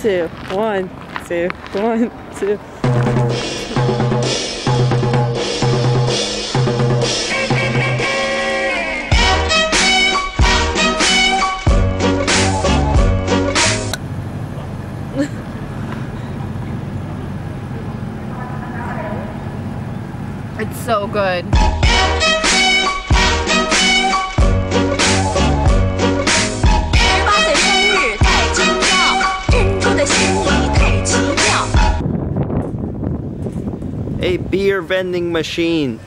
two, one, two, one, two. it's so good. a beer vending machine.